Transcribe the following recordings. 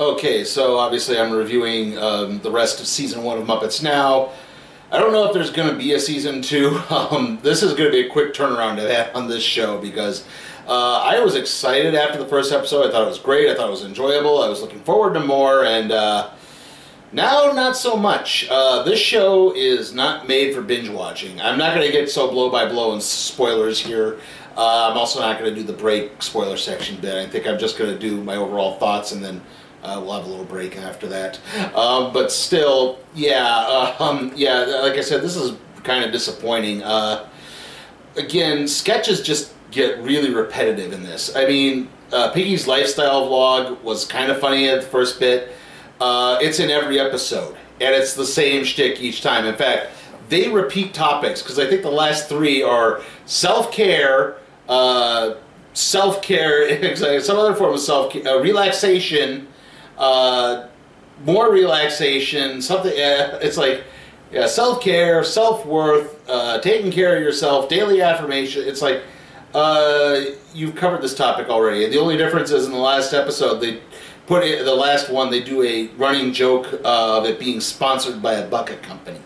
Okay, so obviously I'm reviewing um, the rest of season one of Muppets Now. I don't know if there's going to be a season two. Um, this is going to be a quick turnaround to that on this show because uh, I was excited after the first episode. I thought it was great. I thought it was enjoyable. I was looking forward to more, and uh, now not so much. Uh, this show is not made for binge watching. I'm not going to get so blow by blow and spoilers here. Uh, I'm also not going to do the break spoiler section bit. I think I'm just going to do my overall thoughts and then uh, we'll have a little break after that. Um, but still, yeah, uh, um, yeah. Like I said, this is kind of disappointing. Uh, again, sketches just get really repetitive in this. I mean, uh, Piggy's lifestyle vlog was kind of funny at the first bit. Uh, it's in every episode, and it's the same shtick each time. In fact, they repeat topics because I think the last three are self care. Uh, self care, some other form of self uh, relaxation, uh, more relaxation, something. Uh, it's like yeah, self care, self worth, uh, taking care of yourself, daily affirmation. It's like uh, you've covered this topic already. The only difference is in the last episode they put it, the last one they do a running joke of it being sponsored by a bucket company.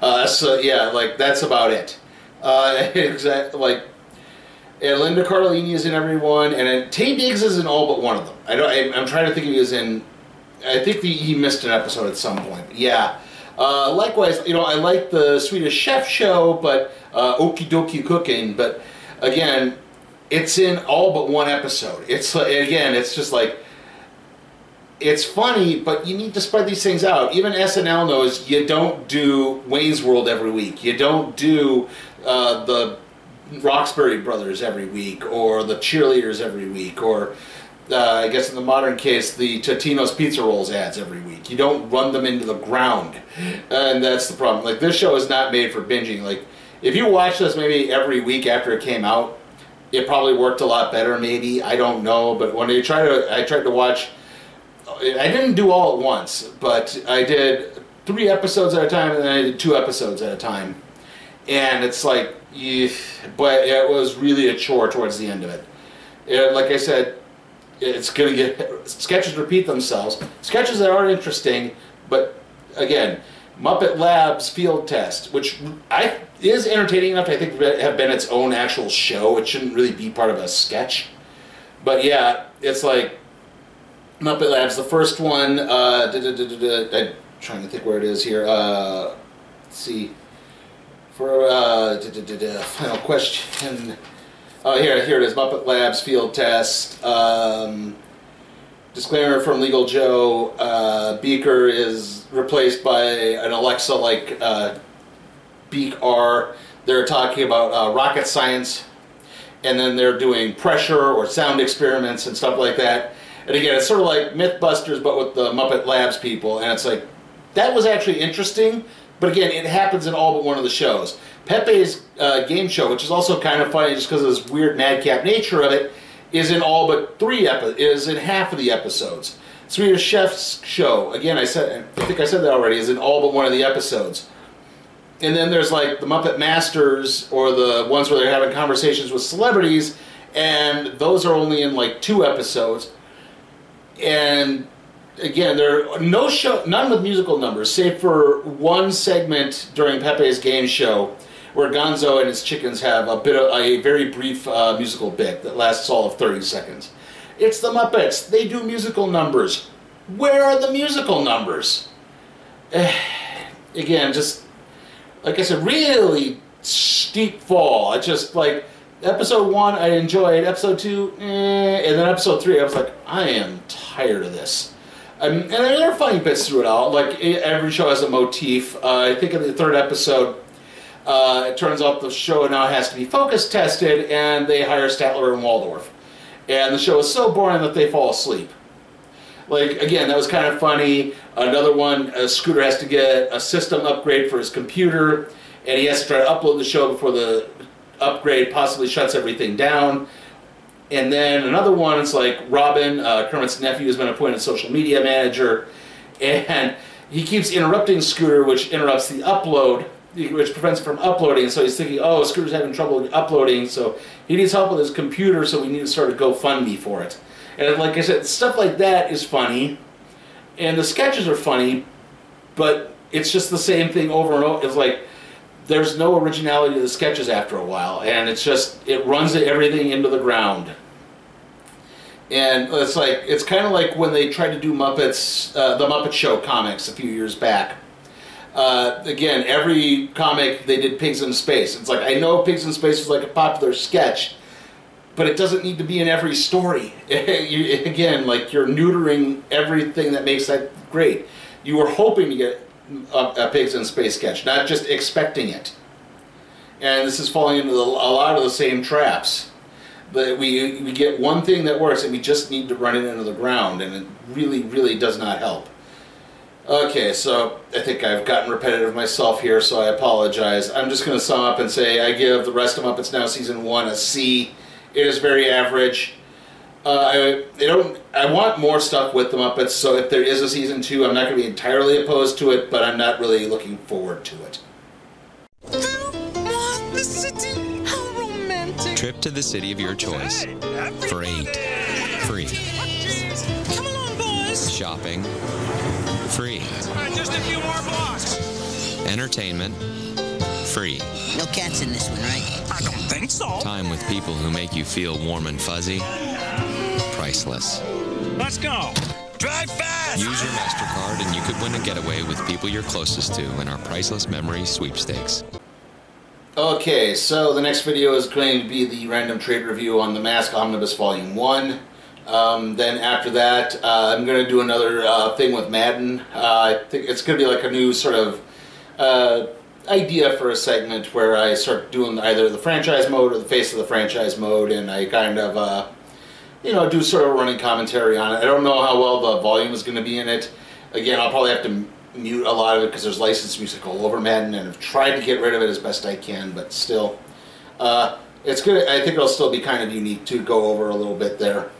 Uh, so yeah, like that's about it. Uh, exactly like and Linda Cardellini is in every one, and Taye Diggs is in all but one of them. I don't. I, am trying to think if he was in. I think the, he missed an episode at some point. Yeah. Uh, likewise, you know, I like the Swedish Chef show, but uh, Okie Dokie Cooking. But again, it's in all but one episode. It's again, it's just like it's funny, but you need to spread these things out. Even SNL knows you don't do Wayne's World every week. You don't do uh, the Roxbury Brothers every week, or the cheerleaders every week, or uh, I guess in the modern case, the Totino's Pizza Rolls ads every week. You don't run them into the ground, and that's the problem. Like this show is not made for binging. Like if you watch this maybe every week after it came out, it probably worked a lot better. Maybe I don't know, but when you try to, I tried to watch. I didn't do all at once, but I did three episodes at a time, and then I did two episodes at a time, and it's like but it was really a chore towards the end of it. it like I said, it's going to get sketches repeat themselves. Sketches that are interesting, but again, Muppet Labs field test, which I is entertaining enough to I think have been its own actual show. It shouldn't really be part of a sketch, but yeah, it's like Muppet Labs. The first one, uh, I'm trying to think where it is here. Uh, see for uh, final question. Oh, here, here it is. Muppet Labs field test. Um, disclaimer from Legal Joe: uh, Beaker is replaced by an Alexa-like uh, Beak R. They're talking about uh, rocket science, and then they're doing pressure or sound experiments and stuff like that. And again, it's sort of like MythBusters, but with the Muppet Labs people. And it's like that was actually interesting but again, it happens in all but one of the shows. Pepe's uh, game show, which is also kind of funny just because of this weird madcap nature of it, is in all but three epi- is in half of the episodes. Swedish Chef's show, again, I said I think I said that already, is in all but one of the episodes. And then there's like the Muppet Masters or the ones where they're having conversations with celebrities, and those are only in like two episodes. And again, there are no show, none with musical numbers, save for one segment during Pepe's game show, where Gonzo and his chickens have a bit of a very brief uh, musical bit that lasts all of 30 seconds. It's the Muppets. They do musical numbers. Where are the musical numbers? again, just like I said, really steep fall. I just like episode one, I enjoyed. Episode two, eh, and then episode three, I was like, I am tired of this. Um, and there are funny bits through it all. Like every show has a motif. Uh, I think in the third episode, uh, it turns out the show now has to be focus tested, and they hire Statler and Waldorf. And the show is so boring that they fall asleep. Like again, that was kind of funny. Another one, a Scooter has to get a system upgrade for his computer, and he has to try to upload the show before the upgrade possibly shuts everything down. And then another one, it's like Robin, uh, Kermit's nephew, has been appointed social media manager, and he keeps interrupting Scooter, which interrupts the upload, which prevents from uploading. So he's thinking, oh, Scooter's having trouble uploading, so he needs help with his computer, so we need to start a GoFundMe for it. And like I said, stuff like that is funny. and the sketches are funny, but it's just the same thing over and over. It's like there's no originality to the sketches after a while, and it's just it runs everything into the ground. And it's like it's kind of like when they tried to do Muppets, uh, the Muppet Show comics a few years back. Uh, again, every comic they did Pigs in Space. It's like I know Pigs in Space was like a popular sketch, but it doesn't need to be in every story. you, again, like you're neutering everything that makes that great. You were hoping to get a, a Pigs in Space sketch, not just expecting it. And this is falling into the, a lot of the same traps. But we, we get one thing that works and we just need to run it into the ground and it really, really does not help. Okay, so I think I've gotten repetitive myself here, so I apologize. I'm just going to sum up and say I give the rest of Muppets Now Season 1 a C. It is very average. Uh, I, I don't. I want more stuff with the Muppets, so if there is a season two, I'm not going to be entirely opposed to it, but I'm not really looking forward to it. Trip to the city of your choice for eight, free. Come along, boys. Shopping, free. Just a few more blocks. Entertainment, free. No cats in this one, right? I don't think so. Time with people who make you feel warm and fuzzy, priceless. Let's go. Drive fast. Use your MasterCard and you could win a getaway with people you're closest to in our Priceless Memories sweepstakes. Okay, so the next video is going to be the random trade review on the Mask Omnibus Volume 1. Um, then after that, uh, I'm going to do another uh, thing with Madden. Uh, I think it's going to be like a new sort of uh, idea for a segment where I start doing either the franchise mode or the face of the franchise mode, and I kind of, uh, you know, do sort of running commentary on it. I don't know how well the volume is going to be in it. Again, I'll probably have to mute a lot of it because there's licensed music all over Madden, and I've tried to get rid of it as best I can, but still. Uh, it's good. I think it'll still be kind of unique to go over a little bit there.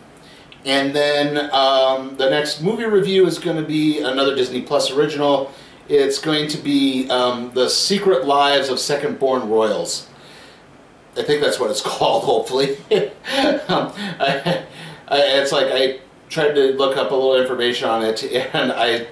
And then um, the next movie review is going to be another Disney Plus original. It's going to be um, The Secret Lives of Second Born Royals. I think that's what it's called, hopefully. um, I, I, it's like I tried to look up a little information on it, and I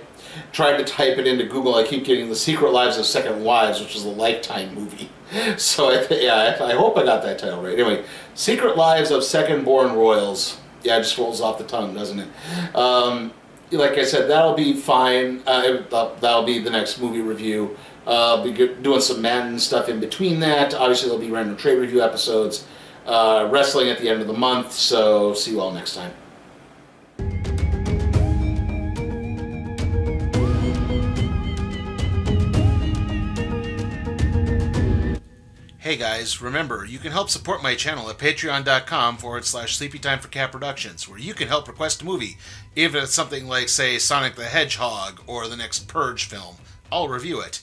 tried to type it into Google. I keep getting The Secret Lives of Second Wives, which is a Lifetime movie. So I yeah, I, I hope I got that title right. Anyway, Secret Lives of Second Born Royals. Yeah, it just rolls off the tongue, doesn't it? Um, like I said, that'll be fine. Uh, that'll be the next movie review. Uh, I'll be doing some Madden stuff in between that. Obviously, there'll be random trade review episodes. Uh, wrestling at the end of the month, so see you all next time. Hey guys, remember, you can help support my channel at patreon.com forward slash sleepytime for cat productions, where you can help request a movie, even if it's something like, say, Sonic the Hedgehog or the next Purge film. I'll review it.